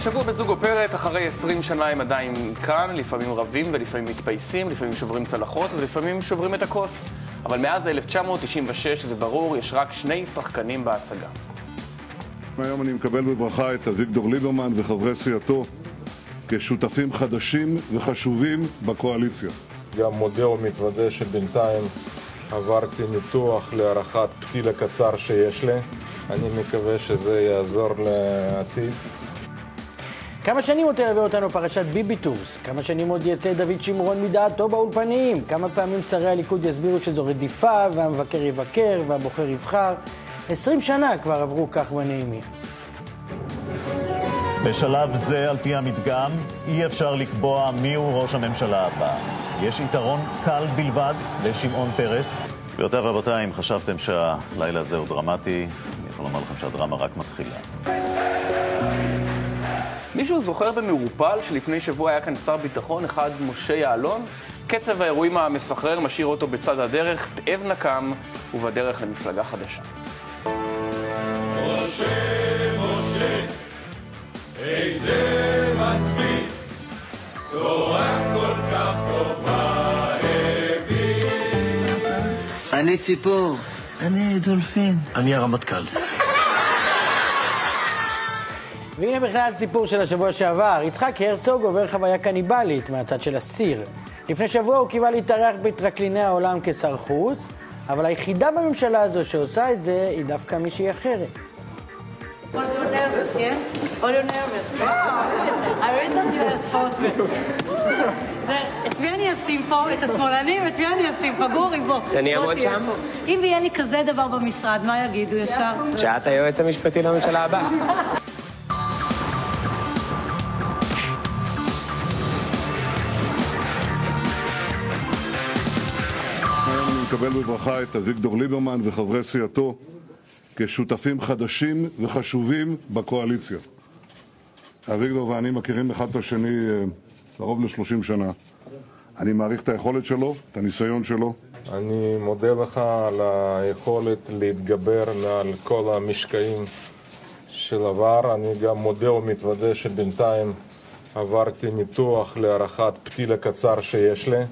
השבוע בזוג אופרת, אחרי 20 שנה הם עדיין כאן, לפעמים רבים ולפעמים מתפייסים, לפעמים שוברים צלחות ולפעמים שוברים את הכוס. אבל מאז 1996, זה ברור, יש רק שני שחקנים בהצגה. היום אני מקבל בברכה את אביגדור ליברמן וחברי סיעתו כשותפים חדשים וחשובים בקואליציה. גם מודה ומתוודה שבינתיים עברתי ניתוח להארכת פתיל הקצר שיש לי. אני מקווה שזה יעזור לעתיד. כמה שנים עוד תלווה אותנו פרשת ביביטורס? כמה שנים עוד יצא דוד שמרון מדעתו באולפנים? כמה פעמים שרי הליכוד יסבירו שזו רדיפה, והמבקר יבקר, והבוחר יבחר? עשרים שנה כבר עברו כך בנעימים. בשלב זה, על פי המדגם, אי אפשר לקבוע מיהו ראש הממשלה הבא. יש יתרון קל בלבד לשמעון פרס. גבירותיי ורבותיי, אם חשבתם שהלילה הזה הוא דרמטי, אני יכול לומר לכם שהדרמה רק מתחילה. מישהו זוכר במעורפל שלפני שבוע היה כאן שר ביטחון, אחד משה יעלון? קצב האירועים המסחרר משאיר אותו בצד הדרך, תאב נקם, ובדרך למפלגה חדשה. משה, משה, איזה מצביא, תורה כל כך טובה הביא. אני ציפור. אני דולפין. אני הרמטכ"ל. והנה בכלל הסיפור של השבוע שעבר. יצחק הרצוג עובר חוויה קניבלית מהצד של הסיר. לפני שבוע הוא קיבל להתארח בטרקליני העולם כשר חוץ, אבל היחידה בממשלה הזו שעושה את זה היא דווקא מישהי אחרת. A sportsman. את מי אני אשים פה? את השמאלנים? את מי אני אשים פה? גורי, בוא. שאני אעמוד שם? אם יהיה לי כזה דבר במשרד, מה יגידו ישר? שאת היועץ המשפטי לממשלה הבאה. מקבל בברכה את אביגדור ליברמן וחברי סיעתו כשותפים חדשים וחשובים בקואליציה. אביגדור ואני מכירים אחד את השני אה, קרוב ל-30 שנה. אני מעריך את היכולת שלו, את הניסיון שלו. אני מודה לך על היכולת להתגבר על כל המשקעים של עבר. אני גם מודה ומתוודה שבינתיים עברתי ניתוח להארכת פתיל הקצר שיש לי.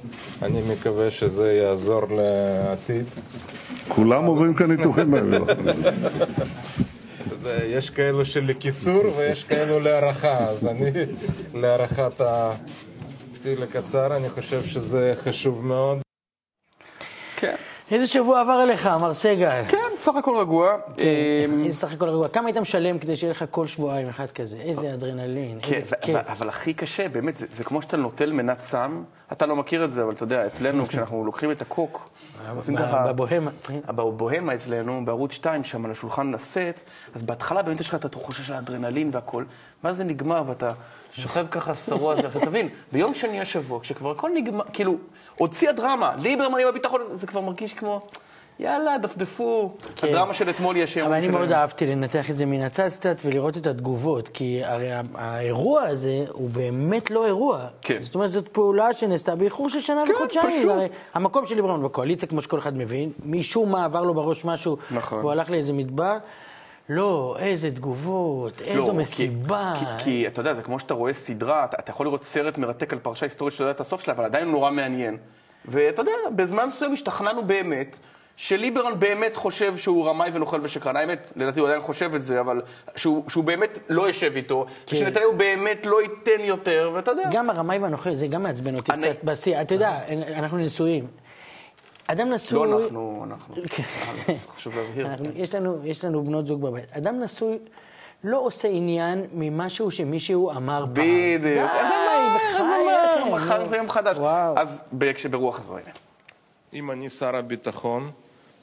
אני מקווה שזה יעזור לעתיד. כולם עוברים כאן ניתוחים האלה. יודע, יש כאלו שלקיצור ויש כאלו להארכה, אז אני להארכת הפתיל הקצר, אני חושב שזה חשוב מאוד. כן. איזה שבוע עבר אליך, מר סגל? כן, סך הכל רגוע. אמ, איזה סך הכל רגוע. כמה היית משלם כדי שיהיה לך כל שבועיים אחד כזה? איזה אדרנלין, כן, איזה כיף. אבל- הכי קשה, באמת, זה, זה כמו שאתה נוטל מנת סם, אתה לא מכיר את זה, אבל אתה יודע, אצלנו, כשאנחנו לוקחים את הקוק, עושים ב- ככה... בבוהמה. בבוהמה אצלנו, בערוץ 2, שם על השולחן לשאת, אז בהתחלה באמת יש לך את התחושה של האדרנלין והכל, ואז זה נגמר ואתה שוכב ככה שרוע הזה, עכשיו תבין, ביום שני השבוע, כשכבר הכל נגמר, כאילו, הוציא הדרמה, ליברמן עם הביטחון, זה כבר מרגיש כמו, יאללה, דפדפו, כן. הדרמה של אתמול יש אבל אני מאוד אהבתי לנתח את זה מן הצד קצת ולראות את התגובות, כי הרי האירוע הזה הוא באמת לא אירוע. כן. זאת אומרת, זאת פעולה שנעשתה באיחור של שנה כן, וחודשיים. פשוט. הרי המקום של ליברמן בקואליציה, כמו שכל אחד מבין, משום מה עבר לו בראש משהו, נכון. והוא הלך לאיזה מדבר. לא, איזה תגובות, איזו מסיבה. לא, כי, כי אתה יודע, זה כמו שאתה רואה סדרה, אתה, אתה יכול לראות סרט מרתק על פרשה היסטורית שאתה יודע את הסוף שלה, אבל עדיין הוא נורא מעניין. ואתה יודע, בזמן מסוים השתכנענו באמת, שליברמן באמת חושב שהוא רמאי ונוכל ושקרן. האמת, לדעתי הוא עדיין חושב את זה, אבל שהוא, שהוא באמת לא יושב איתו, כן. ושנתניהו באמת לא ייתן יותר, ואתה יודע. גם הרמאי והנוכל, זה גם מעצבן אותי אני- קצת בשיא. אתה יודע, אנחנו נשואים. אדם נשוי... לא אנחנו, אנחנו. כן. אה, חשוב להבהיר. אנחנו- יש לנו, יש לנו בנות זוג בבית. אדם נשוי לא עושה עניין ממשהו שמישהו אמר פעם. בדיוק. די, אמר, בחייך. מחר זה יום חדש. וואו. אז ברוח הזו, הנה. אם אני שר הביטחון,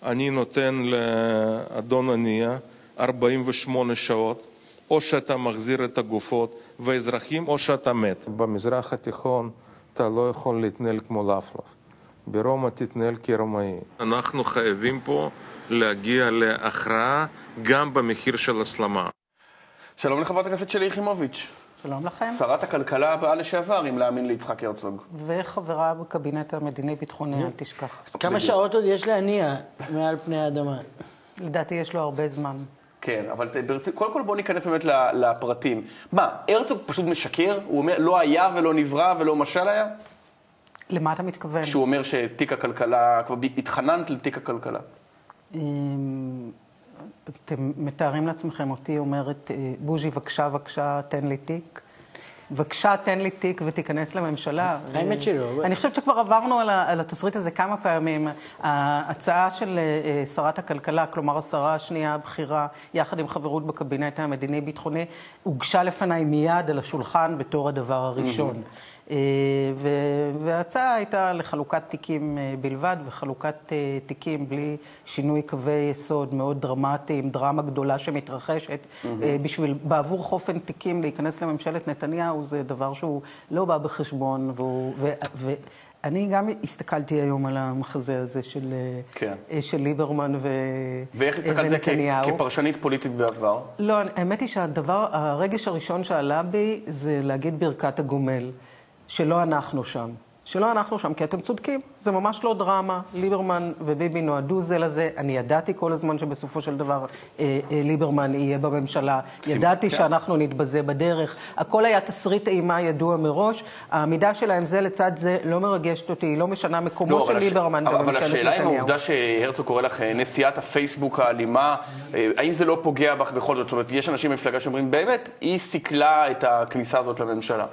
אני נותן לאדון הנייה 48 שעות, או שאתה מחזיר את הגופות והאזרחים, או שאתה מת. במזרח התיכון אתה לא יכול להתנהל כמו לפלף. ברומא תתנהל כרומאי. אנחנו חייבים פה להגיע להכרעה גם במחיר של הסלמה. שלום לחברת הכנסת שלי יחימוביץ'. שלום לכם, שרת הכלכלה הבאה לשעבר, אם להאמין ליצחק הרצוג. וחברה בקבינט המדיני-ביטחוני, אל תשכח. כמה שעות עוד יש להניע מעל פני האדמה? לדעתי יש לו הרבה זמן. כן, אבל ברצינות, קודם כל בואו ניכנס באמת לפרטים. מה, הרצוג פשוט משקר? הוא אומר, לא היה ולא נברא ולא משל היה? למה אתה מתכוון? כשהוא אומר שתיק הכלכלה, כבר התחננת לתיק הכלכלה. אתם מתארים לעצמכם אותי אומרת, אה, בוז'י, בבקשה, בבקשה, תן לי תיק. בבקשה, תן לי תיק ותיכנס לממשלה. האמת שלא. אני חושבת שכבר עברנו על, התסריט הזה כמה פעמים. ההצעה של אה, אה, שרת הכלכלה, כלומר השרה השנייה הבכירה, יחד עם חברות בקבינט המדיני-ביטחוני, הוגשה לפניי מיד על השולחן בתור הדבר הראשון. ו- וההצעה הייתה לחלוקת תיקים אה, בלבד, וחלוקת אה, תיקים בלי שינוי קווי יסוד מאוד דרמטיים, דרמה גדולה שמתרחשת. אה, בשביל, בעבור חופן תיקים להיכנס לממשלת נתניהו זה דבר שהוא לא בא בחשבון, והוא, ו, ו, אני גם הסתכלתי היום על המחזה הזה של, אה, כן. אה, של ליברמן ו, ואיך הסתכלת זה כ- ונתניהו. כפרשנית פוליטית בעבר? לא, האמת היא שהדבר, הרגש הראשון שעלה בי זה להגיד ברכת הגומל, שלא אנחנו שם. שלא אנחנו שם, כי אתם צודקים, זה ממש לא דרמה. ליברמן וביבי נועדו זה לזה. אני ידעתי כל הזמן שבסופו של דבר אה, אה, ליברמן יהיה בממשלה. ידעתי כן. שאנחנו נתבזה בדרך. הכל היה תסריט אימה ידוע מראש. העמידה שלהם זה לצד זה לא מרגשת אותי, היא לא משנה מקומו של אבל הש- ליברמן אבל- אבל בממשלת השאלה אם נתניהו. העובדה שהרצוג קורא לך אה, נשיאת הפייסבוק האלימה, אה, האם זה לא פוגע בך בכל זאת? זאת אומרת, יש אנשים במפלגה שאומרים, באמת, היא סיכלה את הכניסה הזאת לממשלה.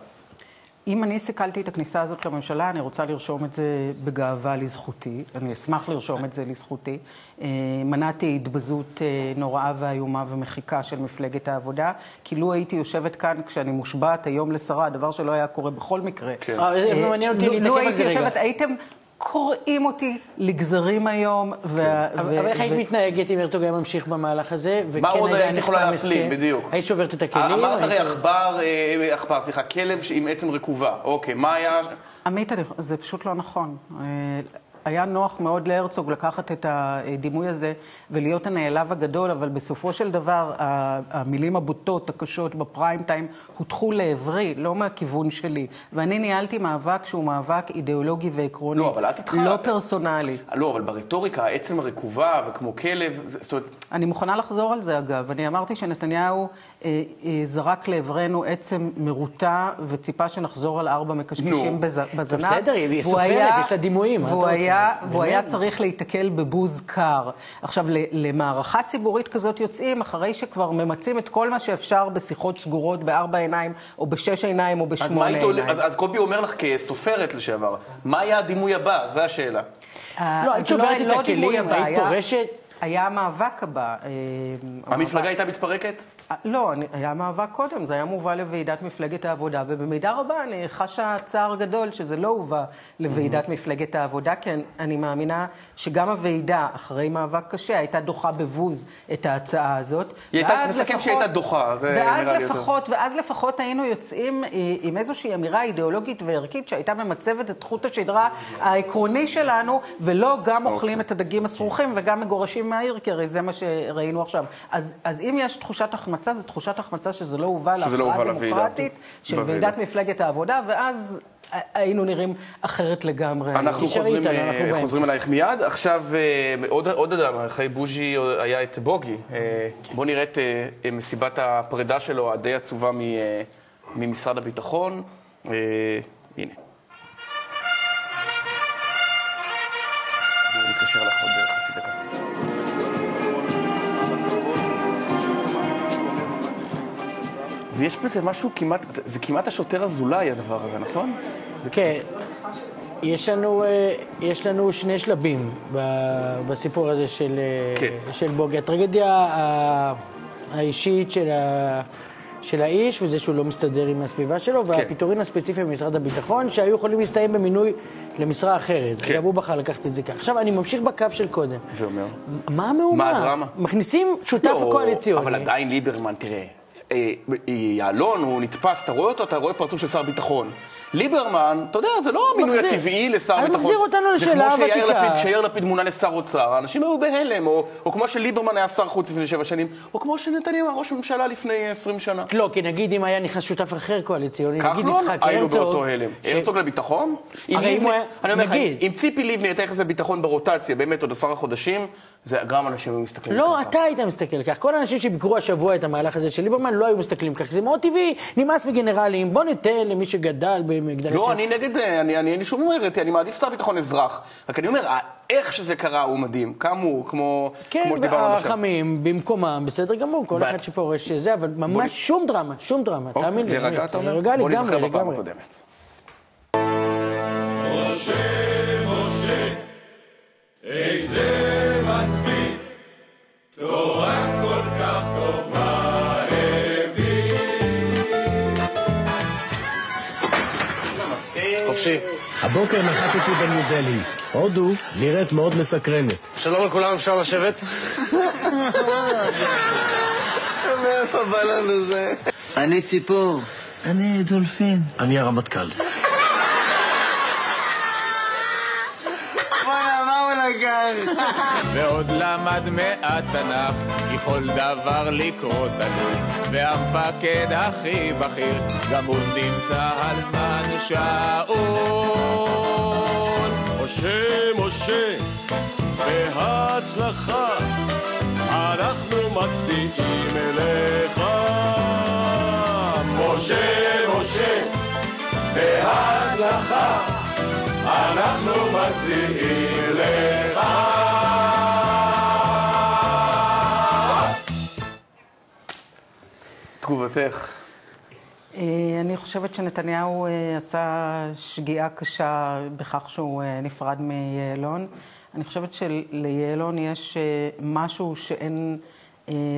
אם אני סיכלתי את הכניסה הזאת לממשלה, אני רוצה לרשום את זה בגאווה לזכותי. אני אשמח לרשום את זה לזכותי. אה, מנעתי התבזות אה, נוראה ואיומה ומחיקה של מפלגת העבודה, כי לו הייתי יושבת כאן כשאני מושבעת היום לשרה, דבר שלא היה קורה בכל מקרה. כן. אה, מעניין אותי לו- להתעכב לו על הייתי זה רגע. יושבת, הייתם קורעים אותי לגזרים היום. וה- אבל ו- אבל איך היית מתנהגת אם הרצוג היה ממשיך במהלך הזה? וכן עוד היית יכולה הסכם? בדיוק? היית שוברת את הכלים? אמרת הרי עכבר, אה, עכבר, סליחה, כלב עם עצם רקובה. אוקיי, מה היה... עמית, זה פשוט לא נכון. היה נוח מאוד להרצוג לקחת את הדימוי הזה ולהיות הנעלב הגדול, אבל בסופו של דבר המילים הבוטות, הקשות, בפריים טיים, הוטחו לעברי, לא מהכיוון שלי. ואני ניהלתי מאבק שהוא מאבק אידיאולוגי ועקרוני, לא, אבל את התחלת. לא פרסונלי. לא, אבל ברטוריקה, העצם הרקובה וכמו כלב, זאת אומרת, אני מוכנה לחזור על זה, אגב. אני אמרתי שנתניהו זרק לעברנו עצם מרוטה וציפה שנחזור על ארבע מקשקשים נו. בז, בזנב. בסדר, היא סופרת, היה- יש לה דימויים, והוא? היה, והוא היה. צריך להיתקל בבוז קר. עכשיו, ל- למערכה ציבורית כזאת יוצאים אחרי שכבר ממצים את כל מה שאפשר בשיחות סגורות בארבע עיניים, או בשש עיניים, או בשמונה עיניים. אז, אז קובי אומר לך כסופרת לשעבר, מה היה הדימוי הבא? זו השאלה. אה, לא, אז היית שוברת את לא הכלים, היית היה- פורשת? היה המאבק הבא. אה, המפלגה הייתה מתפרקת? לא, היה מאבק קודם, זה היה מובא לוועידת מפלגת העבודה, ובמידה רבה אני חשה צער גדול שזה לא הובא לוועידת מפלגת העבודה, כי אני, מאמינה שגם הוועידה, אחרי מאבק קשה, הייתה דוחה בבוז את ההצעה הזאת. היא הייתה- נסכם שהיא הייתה דוחה, זה נראה לי יותר. לפחות, ואז לפחות היינו יוצאים אה, עם איזושהי אמירה אידיאולוגית וערכית שהייתה ממצבת את חוט השדרה העקרוני שלנו, ולא גם אוקיי. אוכלים את הדגים הסרוחים וגם מגורשים מהעיר, כי הרי זה מה שראינו עכשיו. אז, אז אם יש תחושת החמצה, זו תחושת החמצה שזה לא הובא לא להכרעה לוועידה. דמוקרטית של בוועידה. ועידת מפלגת העבודה, ואז היינו נראים אחרת לגמרי. אנחנו חוזרים, איתנו, אה, אנחנו. חוזרים אלייך מיד. עכשיו, אה, עוד, עוד אדם, אחרי בוז'י היה את בוגי. אה, בואו נראה את אה, מסיבת הפרידה שלו, הדי עצובה מ, אה, ממשרד הביטחון. אה, הנה. נתקשר לך עוד אה, חצי דקה. ויש בזה משהו כמעט, זה כמעט השוטר אזולאי הדבר הזה, נכון? כן. יש לנו, אה, יש לנו שני שלבים בסיפור הזה של, אה, כן. של בוגי. הטרגדיה ה- האישית של, ה, של האיש, וזה שהוא לא מסתדר עם הסביבה שלו, כן. והפיטורין הספציפיים במשרד הביטחון, שהיו יכולים להסתיים במינוי למשרה אחרת. כן. וגם הוא בחר לקחת את זה ככה. עכשיו, אני ממשיך בקו של קודם. ואומר. מה המהומה? מה הדרמה? מכניסים שותף לא, קואליציוני. אבל עדיין ליברמן, תראה, אה, יעלון, הוא נתפס, אתה רואה אותו, אתה רואה פרצוף של שר ביטחון. ליברמן, אתה יודע, זה לא המינוי מחזיר- הטבעי לשר אני ביטחון. מחזיר אותנו לשאלה זה כמו שיאיר הוותיקה. לפיד, כשיאיר לפיד מונה לשר אוצר, האנשים היו בהלם, או, או כמו שליברמן היה שר חוץ לפני שבע שנים, או כמו שנתניהו היה ראש ממשלה לפני עשרים שנה. לא, כי נגיד אם היה נכנס שותף אחר קואליציוני, נגיד כחלון, יצחק הרצוג... היינו באותו הלם. ש- הרצוג לביטחון? הרי אם הוא היה- אני אומר לך. אם ציפי לבני הייתה נכנסת לביטחון ברוטציה, באמת עוד עשרה חודשים, זה גם אנשים היו מסתכלים לא, ככה. אתה היית מסתכל כך. כל האנשים שביקרו השבוע את המהלך הזה של ליברמן לא היו מסתכלים כך. זה מאוד טבעי, נמאס מגנרלים, בוא ניתן למי שגדל במגדלי... לא, ש- אני נגד, אה, אני, אני אין לי שום אומרת, אני מעדיף שר ביטחון אזרח. רק אני אומר, איך שזה קרה הוא מדהים. כאמור, כמו, כן, כמו שדיברנו עכשיו. הרחמים במקומם, בסדר גמור, כל. אחד שפורש זה, אבל בוא ממש שום דרמה, שום דרמה, אוקיי, תאמין לי. להירגע, אתה אומר? להירגע בוא לגמרי, נזכר בפעם לגמרי. הקודמת. משה, משה, איזה מצביא, הבוקר נחתתי בניו דלהי. הודו נראית מאוד מסקרנת. שלום לכולם, אפשר לשבת? מאיפה בא לנו זה? אני ציפור. אני דולפין. אני הרמטכ"ל. בוא'נה, מה לקח? ועוד למד מעט תנ"ך, כי כל דבר לקרות עלול. והמפקד הכי בכיר, גם הוא נמצא על זמן שעון. משה, משה, בהצלחה, אנחנו מצדיעים אליך. משה, משה, בהצלחה, אנחנו מצדיעים לך. תגובתך. אה, אני חושבת שנתניהו אה, עשה שגיאה קשה בכך שהוא אה, נפרד מיעלון. אני חושבת שליעלון יש משהו שאין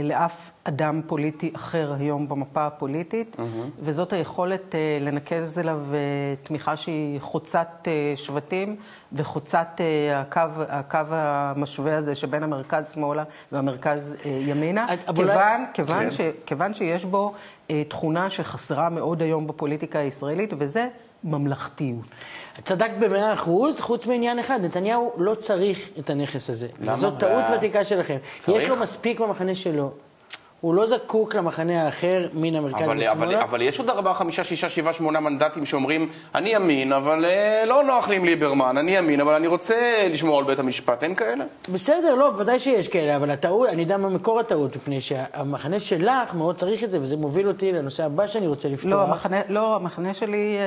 לאף אדם פוליטי אחר היום במפה הפוליטית, וזאת היכולת אה, לנקז אליו אה, תמיכה שהיא חוצת אה, שבטים וחוצת אה, הקו, הקו המשווה הזה שבין המרכז שמאלה והמרכז אה, ימינה, אבל אולי- כיוון, כיוון, כן. ש, כיוון שיש בו אה, תכונה שחסרה מאוד היום בפוליטיקה הישראלית, וזה ממלכתיות. צדקת במאה אחוז, חוץ מעניין אחד, נתניהו לא צריך את הנכס הזה. למה? זאת טעות ותיקה שלכם. צריך? יש לו מספיק במחנה שלו. הוא לא זקוק למחנה האחר מן המרכז אבל, אבל, ושמאלה. אבל יש עוד ארבעה, חמישה, שישה, שבעה, שמונה מנדטים שאומרים, אני ימין, אבל אה, לא נוח לי עם ליברמן, אני ימין, אבל אני רוצה לשמור על בית המשפט, אין כאלה? בסדר, לא, ודאי שיש כאלה, אבל הטעות, אני יודע מה מקור הטעות, מפני שהמחנה שלך מאוד צריך את זה, וזה מוביל אותי לנושא הבא שאני רוצה לפתוח. לא, המחנה, לא, המחנה שלי, אה,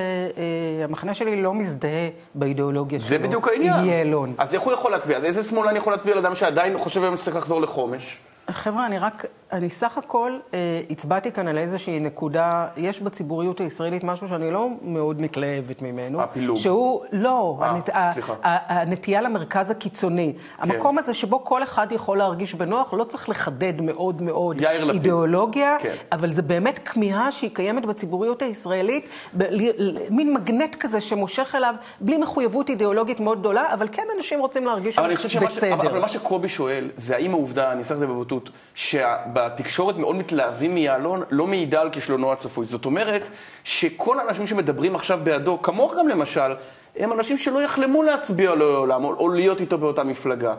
אה, המחנה שלי לא מזדהה באידיאולוגיה שלו. זה בדיוק העניין. עם יעלון. אז איך הוא יכול להצביע? אז איזה שמאלן יכול להצביע לאדם שעדיין חושב היום שצריך לחזור לחומש? חבר'ה, אני רק, אני סך הכל אה, הצבעתי כאן על איזושהי נקודה, יש בציבוריות הישראלית משהו שאני לא מאוד מתלהבת ממנו. הפילוג. שהוא, לא, אה, הנת, ה- סליחה. ה- הנטייה למרכז הקיצוני. כן. המקום הזה שבו כל אחד יכול להרגיש בנוח, לא צריך לחדד מאוד מאוד. אידיאולוגיה, כן. אבל זה באמת כמיהה שהיא קיימת בציבוריות הישראלית, ב- ל- ל- מין מגנט כזה שמושך אליו, בלי מחויבות אידיאולוגית מאוד גדולה, אבל כן אנשים רוצים להרגיש אבל אני חושב שמה, ש... בסדר. אבל, אבל מה שקובי שואל, זה האם העובדה, אני אעשה את זה בבוטות, שבתקשורת מאוד מתלהבים מיעלון, לא מעידה על כישלונו הצפוי. זאת אומרת, שכל האנשים שמדברים עכשיו בעדו, כמוך גם למשל, הם אנשים שלא יחלמו להצביע לו לעולם, או, או להיות איתו באותה מפלגה.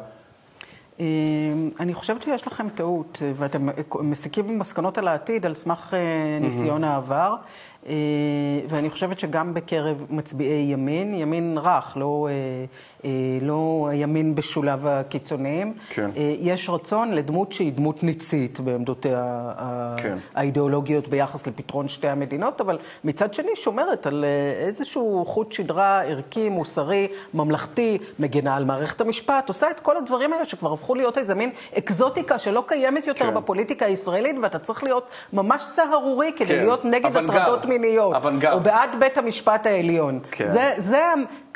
אה, אני חושבת שיש לכם טעות, ואתם מסיקים מסקנות על העתיד על סמך אה, ניסיון העבר, ואני חושבת שגם בקרב מצביעי ימין, ימין רך, לא, אה, אה, לא הימין בשוליו הקיצוניים, כן. אה, יש רצון לדמות שהיא דמות ניצית בעמדותיה כן. האידיאולוגיות ביחס לפתרון שתי המדינות, אבל מצד שני שומרת על אה, איזשהו חוט שדרה ערכי, מוסרי, ממלכתי, מגנה על מערכת המשפט, עושה את כל הדברים האלה שכבר הפכו להיות איזה מין אקזוטיקה שלא קיימת יותר כן. בפוליטיקה הישראלית, ואתה צריך להיות ממש סהרורי כדי כן. להיות נגד. הטרדות מיניות. אוונגרד. או בעד בית המשפט העליון. כן. זה, זה,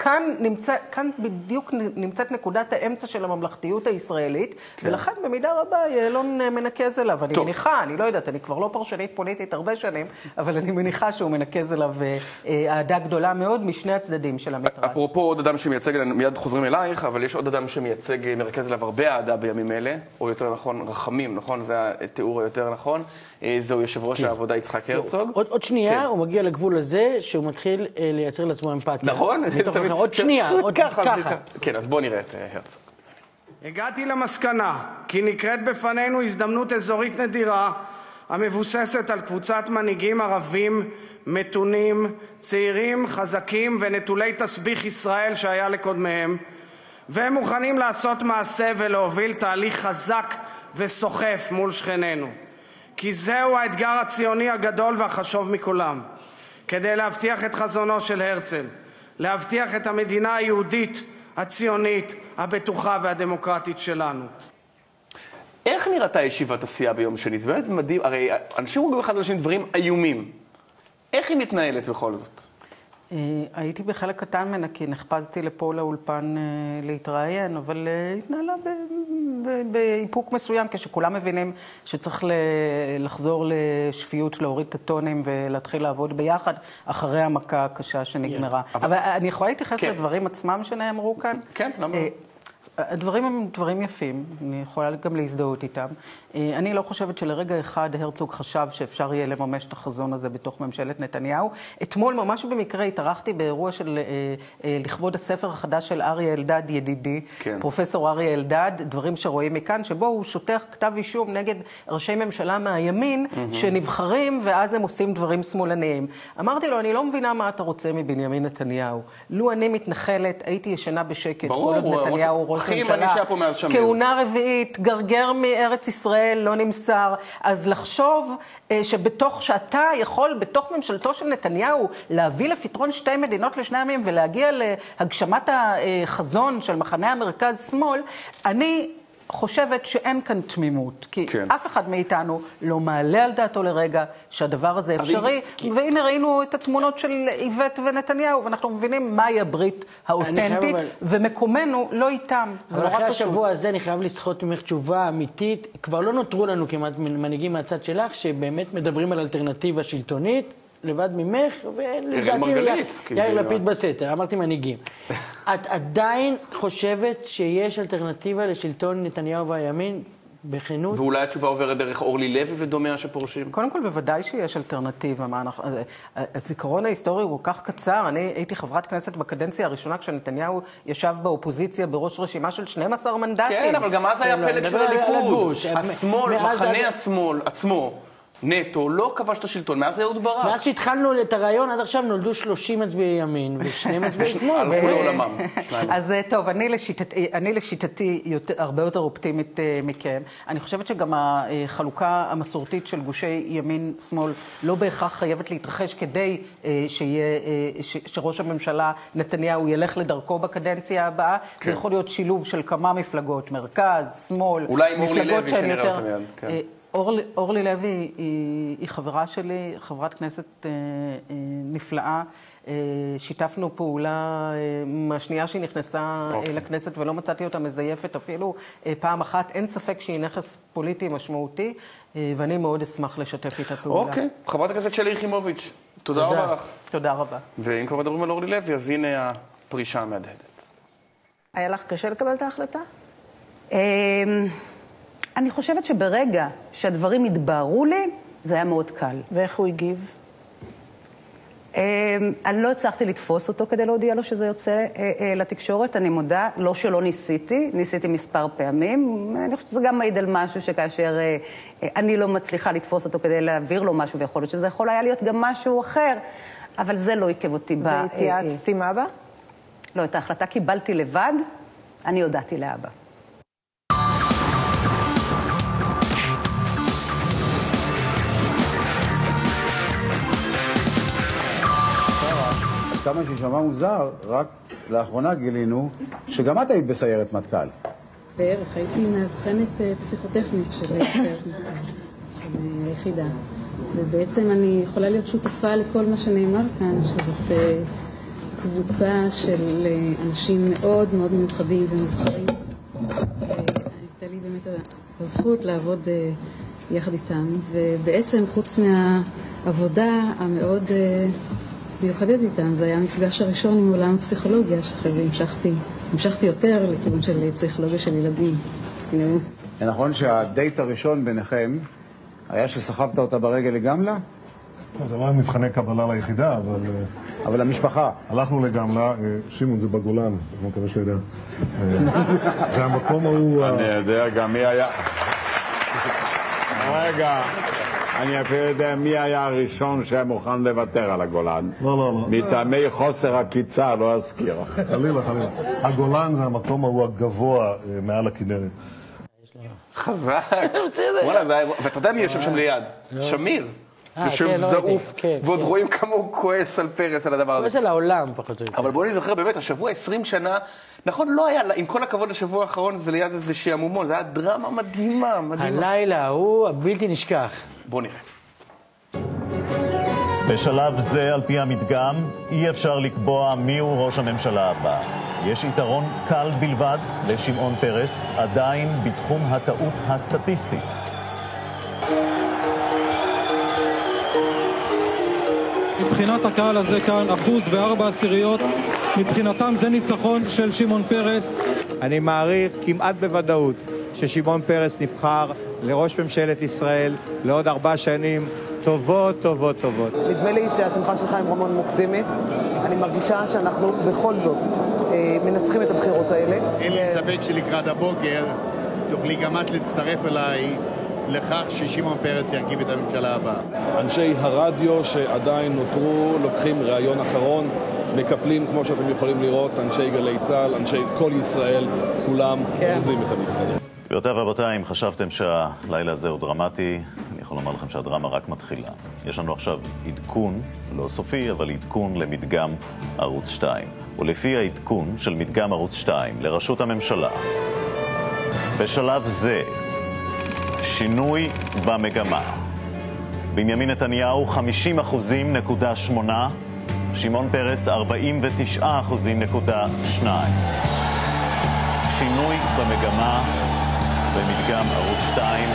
כאן, נמצא, כאן בדיוק נמצאת נקודת האמצע של הממלכתיות הישראלית, כן. ולכן במידה רבה יעלון מנקז אליו. אני טוב. מניחה, אני לא יודעת, אני כבר לא פרשנית פוליטית הרבה שנים, אבל אני מניחה שהוא מנקז אליו אה, אה, אהדה גדולה מאוד משני הצדדים של המתרס. אפרופו עוד אדם שמייצג, מיד חוזרים אלייך, אבל יש עוד אדם שמייצג, אה, מרכז אליו הרבה אהדה בימים אלה, או יותר נכון, רחמים, נכון? זה התיאור היותר נכון. זהו יושב ראש העבודה יצחק הרצוג. עוד, עוד שנייה, כן. הוא מגיע לגבול הזה, שהוא מתחיל לייצר לעצמו אמפתיה. נכון? תמיד- אחר. עוד שנייה, עוד ככה, ככה. כן, אז בואו נראה את אה, הרצוג. הגעתי למסקנה כי נקראת בפנינו הזדמנות אזורית נדירה המבוססת על קבוצת מנהיגים ערבים מתונים, צעירים, חזקים ונטולי תסביך ישראל שהיה לקודמיהם, והם מוכנים לעשות מעשה ולהוביל תהליך חזק וסוחף מול שכנינו. כי זהו האתגר הציוני הגדול והחשוב מכולם. כדי להבטיח את חזונו של הרצל, להבטיח את המדינה היהודית, הציונית, הבטוחה והדמוקרטית שלנו. איך נראתה ישיבת הסיעה ביום שני? זה באמת מדהים, הרי אנשים אומרים אחד לשני דברים איומים. איך היא מתנהלת בכל זאת? אה, הייתי בחלק קטן ממנה, כי נחפזתי לפה לאולפן אה, להתראיין, אבל אה, התנהלה באיפוק מסוים, כשכולם מבינים שצריך לחזור לשפיות, להוריד את הטונים ולהתחיל לעבוד ביחד, אחרי המכה הקשה שנגמרה. Yeah. אבל אני יכולה להתייחס כן. לדברים עצמם שנאמרו כאן? כן, למה? הדברים הם דברים יפים, אני יכולה גם להזדהות איתם. אה, אני לא חושבת שלרגע אחד הרצוג חשב שאפשר יהיה לממש את החזון הזה בתוך ממשלת נתניהו. אתמול ממש במקרה התארחתי באירוע של אה, אה, לכבוד הספר החדש של אריה אלדד, ידידי, כן. פרופסור אריה אלדד, דברים שרואים מכאן, שבו הוא שוטח כתב אישום נגד ראשי ממשלה מהימין, mm-hmm. שנבחרים ואז הם עושים דברים שמאלניים. אמרתי לו, אני לא מבינה מה אתה רוצה מבנימין נתניהו. לו אני מתנחלת, הייתי ישנה בשקט, ברור, כל עוד נתניהו ראש ממשלה. כהונה רביעית, גרגר מארץ ישראל. לא נמסר. אז לחשוב אה, שבתוך, שאתה יכול בתוך ממשלתו של נתניהו להביא לפתרון שתי מדינות לשני עמים ולהגיע להגשמת החזון של מחנה המרכז-שמאל, אני חושבת שאין כאן תמימות, כי כן. אף אחד מאיתנו לא מעלה על דעתו לרגע שהדבר הזה אפשרי, כי... והנה ראינו את התמונות של איווט ונתניהו, ואנחנו מבינים מהי הברית האותנטית, אבל... ומקומנו לא איתם, זה נורא פשוט. אבל אחרי השבוע הזה אני חייב לסחוט ממך תשובה אמיתית, כבר לא נותרו לנו כמעט מנהיגים מהצד שלך, שבאמת מדברים על אלטרנטיבה שלטונית, לבד ממך, ולדעתי יאיר לפיד בסתר, אמרתי מנהיגים. את עדיין חושבת שיש אלטרנטיבה לשלטון נתניהו והימין? בכנות. ואולי התשובה עוברת דרך אורלי לוי ודומיה שפורשים? קודם כל, בוודאי שיש אלטרנטיבה. מה אנחנו... הזיכרון ההיסטורי הוא כל כך קצר. אני הייתי חברת כנסת בקדנציה הראשונה כשנתניהו ישב באופוזיציה בראש רשימה של 12 מנדטים. כן, אבל גם אז היה כן, פלג של הליכוד. השמאל, מחנה השמאל עצמו. נטו לא כבש את השלטון, מאז אהוד ברק. מאז שהתחלנו את הרעיון, עד עכשיו נולדו 30 מצביעי ימין ושני מצביעי שמאל. הלכו לעולמם. אז אה, טוב, אני לשיטתי, אני לשיטתי יותר, הרבה יותר אופטימית uh, מכם. אני חושבת שגם החלוקה המסורתית של גושי ימין-שמאל לא בהכרח חייבת להתרחש כדי uh, שיהיה, uh, ש, שראש הממשלה נתניהו ילך לדרכו בקדנציה הבאה. כן. זה יכול להיות שילוב של כמה מפלגות, מרכז, שמאל, אולי עם אורלי לוי שנראה אותם מיד. כן. אורלי, אורלי לוי היא, היא חברה שלי, חברת כנסת אה, אה, נפלאה. אה, שיתפנו פעולה אה, מהשנייה שהיא נכנסה אה, אוקיי. לכנסת ולא מצאתי אותה מזייפת אפילו אה, פעם אחת. אין ספק שהיא נכס פוליטי משמעותי, אה, ואני מאוד אשמח לשתף איתה פעולה. אוקיי. חברת הכנסת שלי יחימוביץ', תודה, תודה רבה לך. תודה רבה. ואם כבר מדברים על אורלי לוי, אז הנה הפרישה המהדהדת. היה לך קשה לקבל את ההחלטה? אני חושבת שברגע שהדברים התבהרו לי, זה היה מאוד קל. ואיך הוא הגיב? אמ, אני לא הצלחתי לתפוס אותו כדי להודיע לו שזה יוצא אה, אה, לתקשורת, אני מודה. לא שלא ניסיתי, ניסיתי מספר פעמים. אני חושבת שזה גם מעיד על משהו שכאשר אה, אני לא מצליחה לתפוס אותו כדי להעביר לו משהו, ויכול להיות שזה יכול היה להיות גם משהו אחר, אבל זה לא עיכב אותי ב... והתייעצת עם אבא? לא, את ההחלטה קיבלתי לבד, אני הודעתי לאבא. כמה ששמע מוזר, רק לאחרונה גילינו שגם את היית בסיירת מטכ"ל. בערך, הייתי מאבחנת אה, פסיכוטכנית של היחידה. ובעצם אני יכולה להיות שותפה לכל מה שנאמר כאן, שזאת אה, קבוצה של אה, אנשים מאוד מאוד מיוחדים ומובחרים. הייתה לי באמת הזכות לעבוד יחד איתם, ובעצם חוץ מהעבודה המאוד מיוחדת איתם, זה היה המפגש הראשון עם עולם הפסיכולוגיה, שאחרי זה המשכתי, המשכתי יותר לכיוון של פסיכולוגיה של ילדים. זה נכון שהדייט הראשון ביניכם היה שסחבת אותה ברגל לגמלה? לא, זה לא היה מבחני קבלה ליחידה, אבל... אה, אבל למשפחה. הלכנו לגמלה, אה, שמעון זה בגולן, אני מקווה שאתה יודע. אה, זה המקום ההוא... אני יודע גם מי היה... רגע, אני אפילו יודע מי היה הראשון שהיה מוכן לוותר על הגולן. לא, לא, לא. מטעמי חוסר עקיצה, לא אזכיר. חלילה, חלילה. הגולן זה המקום ההוא הגבוה אה, מעל הכנרת. חזק. ואתה יודע מי יושב שם ליד? שמיר. אה, יושב כן, לא זעוף, ראיתי, כן, ועוד כן. רואים כמה הוא כועס על פרס, על הדבר הזה. כועס על העולם, פחות או יותר. אבל בוא נזכר באמת, השבוע 20 שנה, נכון, לא היה, עם כל הכבוד לשבוע האחרון, זה ליד איזה שעמומון, זה היה דרמה מדהימה, מדהימה. הלילה ההוא הבלתי נשכח. בוא נראה. בשלב זה, על פי המדגם, אי אפשר לקבוע מיהו ראש הממשלה הבא. יש יתרון קל בלבד לשמעון פרס, עדיין בתחום הטעות הסטטיסטית. מבחינת הקהל הזה כאן, אחוז וארבע עשיריות, מבחינתם זה ניצחון של שמעון פרס. אני מעריך כמעט בוודאות ששמעון פרס נבחר לראש ממשלת ישראל לעוד ארבע שנים טובות, טובות, טובות. נדמה לי שהשמחה של חיים רמון מוקדמת. אני מרגישה שאנחנו בכל זאת אה, מנצחים את הבחירות האלה. אין לי ספק שלקראת הבוקר תוכלי גם את להצטרף אליי לכך ששמעון פרס ירכיב את הממשלה הבאה. אנשי הרדיו שעדיין נותרו לוקחים ראיון אחרון, מקפלים, כמו שאתם יכולים לראות, אנשי גלי צה"ל, אנשי כל ישראל, כולם אורזים את המשרדים. גבירותיי ורבותיי, אם חשבתם שהלילה הזה הוא דרמטי, אני יכול לומר לכם שהדרמה רק מתחילה. יש לנו עכשיו עדכון, לא סופי, אבל עדכון למדגם ערוץ 2. ולפי העדכון של מדגם ערוץ 2 לראשות הממשלה, בשלב זה, שינוי במגמה. בנימין נתניהו 50 אחוזים נקודה שמונה, שמעון פרס 49 אחוזים נקודה שניים. שינוי במגמה במדגם ערוץ 2.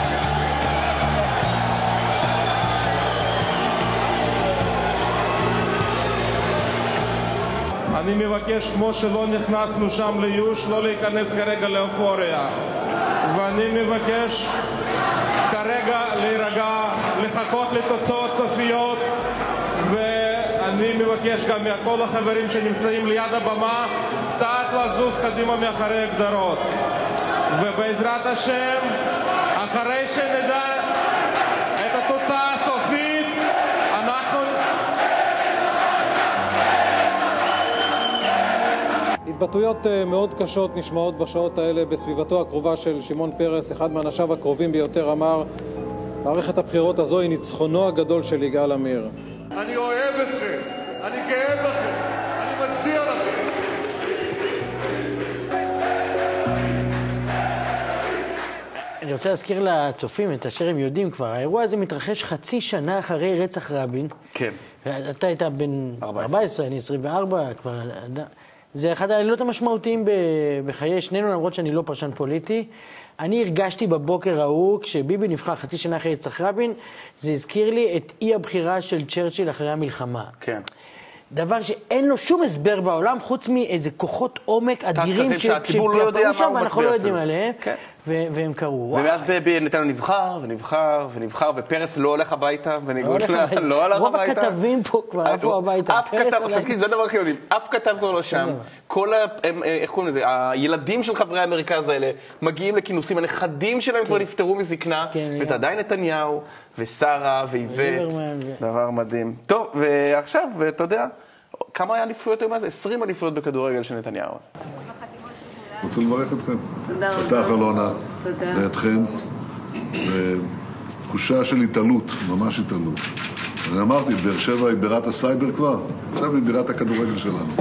אני מבקש, כמו שלא נכנסנו שם לייאוש, לא להיכנס כרגע לאופוריה. ואני מבקש כרגע להירגע, לחכות לתוצאות סופיות, ואני מבקש גם מכל החברים שנמצאים ליד הבמה קצת לזוז קדימה מאחורי הגדרות. ובעזרת השם, אחרי שנדע את התוצאה הסופית, אנחנו... התבטאויות אה, מאוד קשות נשמעות בשעות האלה בסביבתו הקרובה של שמעון פרס. אחד מאנשיו הקרובים ביותר אמר, מערכת הבחירות הזו היא ניצחונו הגדול של יגאל עמיר. אני אוהב אתכם, אני גאה בכם, אני רוצה להזכיר לצופים את אשר הם יודעים כבר, האירוע הזה מתרחש חצי שנה אחרי רצח רבין. כן. אתה היית בן 14, אני 24, כבר... זה אחד העלילות המשמעותיים בחיי שנינו, למרות שאני לא פרשן פוליטי. אני הרגשתי בבוקר ההוא, כשביבי נבחר חצי שנה אחרי רצח רבין, זה הזכיר לי את אי הבחירה של צ'רצ'יל אחרי המלחמה. כן. דבר שאין לו שום הסבר בעולם, חוץ מאיזה כוחות עומק אדירים שהציבור לא יודע מה שם, ואנחנו לא יודעים. עליהם, כן. והם קרו. וואי. ומאז ביבי נתניהו נבחר, ונבחר, ונבחר, ופרס לא הולך הביתה, בניגוד הולך ל... לא הלך רוב הביתה. הכתבים פה כבר עפו הביתה. אף כתב, הולך- עכשיו כי זה הדבר הכי יודעים, אף כתב כבר לא שם. כל ה... אה, איך קוראים לזה? הילדים של חברי המרכז האלה מגיעים לכינוסים, הנכדים שלהם כבר נפטרו מזקנה, וזה עדיין נתניהו, ושרה, ואיווט. דבר מדהים. טוב, ועכשיו, אתה יודע, כמה אליפויות היו מאז? 20 אליפויות בכדורגל של נתניהו. רוצה לברך אתכם. תודה רבה. אותך, אלונה, תודה. ואתכם. תחושה של התעלות, ממש התעלות. אני אמרתי, באר שבע היא בירת הסייבר כבר, עכשיו היא בירת הכדורגל שלנו.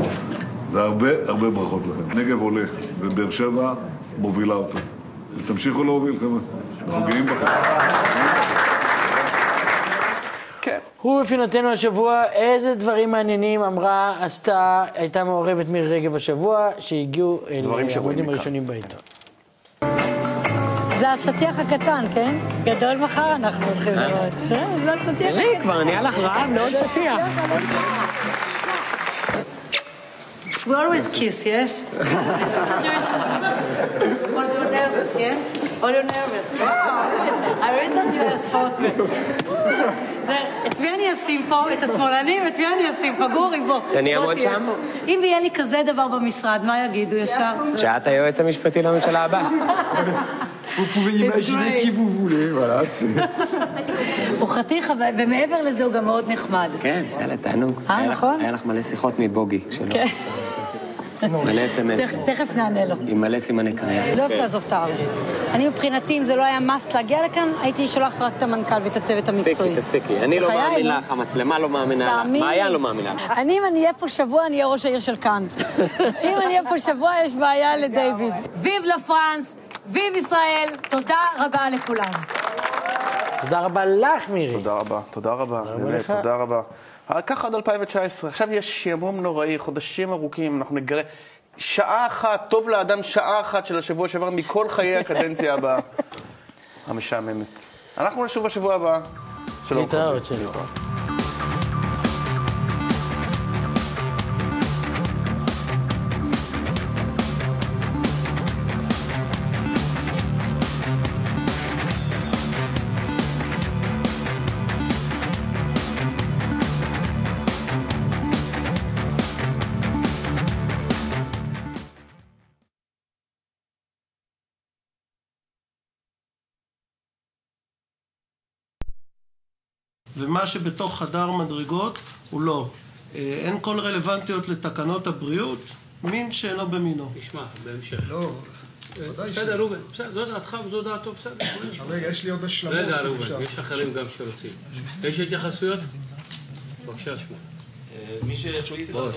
והרבה הרבה ברכות לכם. נגב עולה, ובאר שבע מובילה אותו. ותמשיכו להוביל, חבר'ה. אנחנו גאים בכם. הוא בפינתנו השבוע, איזה דברים מעניינים אמרה, עשתה, הייתה מעורבת מירי רגב השבוע, שהגיעו אל דברים שרואים העמודים. הראשונים בעיתון. זה השטיח הקטן, כן? גדול מחר אנחנו הולכים לראות. אה, זה השטיח הקטן. תראי, כבר נהיה לך רעב לעוד שטיח. We always kiss, yes? When you're nervous, yes? Or you're nervous. I read that you are a sportsman. את מי אני אשים פה? את השמאלנים? את מי אני אשים פה? גורי, בוא. שאני אעמוד שם? אם יהיה לי כזה דבר במשרד, מה יגידו ישר? שאת היועץ המשפטי לממשלה הבאה. Vous pouvez imaginer qui vous voulez, voilà. הוא חתיך, אבל- ומעבר לזה הוא גם מאוד נחמד. כן, יאללה, תענוג. אה, נכון? היה לך מלא שיחות מבוגי. כן. מלא אס.אם.אסים. תכף- נענה לו. עם מלא סימני קריאה. אני לא אוהבת לעזוב את הארץ. אני מבחינתי, אם זה לא היה must להגיע לכאן, הייתי שולחת רק את המנכ"ל ואת הצוות המקצועי. תפסיקי, תפסיקי. אני לא מאמין נו. לך, המצלמה לא מאמינה לך, מעיין. לא מאמינה לך. אני, אם אני אהיה פה שבוע, אני אהיה ראש העיר של כאן. אם אני אהיה פה שבוע, יש בעיה לדיוויד. ויב לה פרנס, ויב ישראל, תודה רבה לכולם. תודה רבה לך, מירי. תודה רבה, תודה רבה, באמת. תודה רבה. ככה עד 2019. עכשיו יש שעמום נוראי, חודשים ארוכים, אנחנו נגלה... שעה אחת, טוב לאדם שעה אחת של השבוע שעבר מכל חיי הקדנציה הבאה. המשעממת. אנחנו נשוב בשבוע הבא. שלום. להתראות, שלום. שבתוך חדר מדרגות הוא לא. אה, אין כל רלוונטיות לתקנות הבריאות, מין שאינו במינו. נשמע, בהמשך. לא, ודאי בסדר, ראובן, בסדר, זו דעתך וזו דעתו, בסדר. רגע, יש לי עוד השלמות, רגע, ראובן. יש אחרים גם שרוצים. יש התייחסויות? בבקשה, שמוע. מי ש...